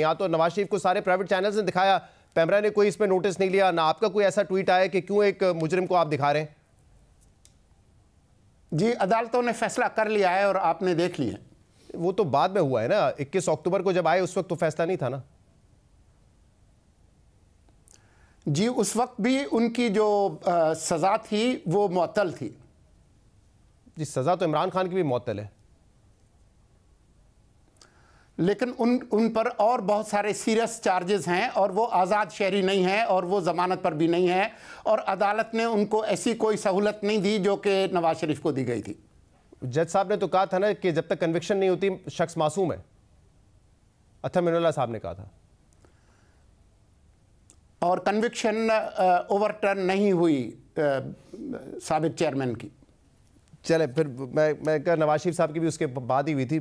यहाँ तो नवाज़ शरीफ को सारे प्राइवेट चैनल्स ने दिखाया पैमरा ने कोई इसमें नोटिस नहीं लिया ना आपका कोई ऐसा ट्वीट आया कि क्यों एक मुजरिम को आप दिखा रहे हैं? जी अदालतों ने फैसला कर लिया है और आपने देख लिया वो तो बाद में हुआ है ना 21 अक्टूबर को जब आए उस वक्त तो फैसला नहीं था ना? जी उस वक्त भी उनकी जो आ, सज़ा थी वो मअतल थी। जी सज़ा तो इमरान खान की भी मअतल है। लेकिन उन उन पर और बहुत सारे सीरियस चार्जेस हैं और वो आज़ाद शहरी नहीं है और वो ज़मानत पर भी नहीं है और अदालत ने उनको ऐसी कोई सहूलत नहीं दी जो कि नवाज़ शरीफ को दी गई थी। जज साहब ने तो कहा था ना कि जब तक कन्विक्शन नहीं होती शख्स मासूम है। अथर मिनुल्ला साहब ने कहा था। और कन्विक्शन ओवरटर्न नहीं हुई सबक चेयरमैन की। चले फिर मैं मैं नवाज़ शरीफ साहब की भी उसके बाद ही हुई थी।